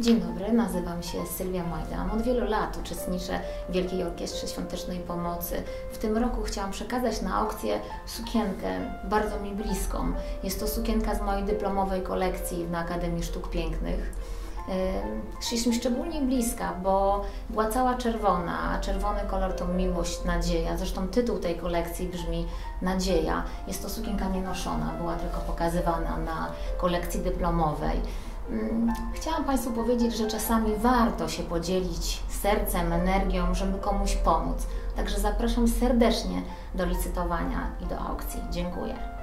Dzień dobry, nazywam się Sylwia Majdan. Od wielu lat uczestniczę w Wielkiej Orkiestrze Świątecznej Pomocy. W tym roku chciałam przekazać na aukcję sukienkę bardzo mi bliską. Jest to sukienka z mojej dyplomowej kolekcji na Akademii Sztuk Pięknych. Jest mi szczególnie bliska, bo była cała czerwona, a czerwony kolor to miłość, nadzieja. Zresztą tytuł tej kolekcji brzmi Nadzieja. Jest to sukienka nienoszona, była tylko pokazywana na kolekcji dyplomowej. Chciałam Państwu powiedzieć, że czasami warto się podzielić sercem, energią, żeby komuś pomóc. Także zapraszam serdecznie do licytowania i do aukcji. Dziękuję.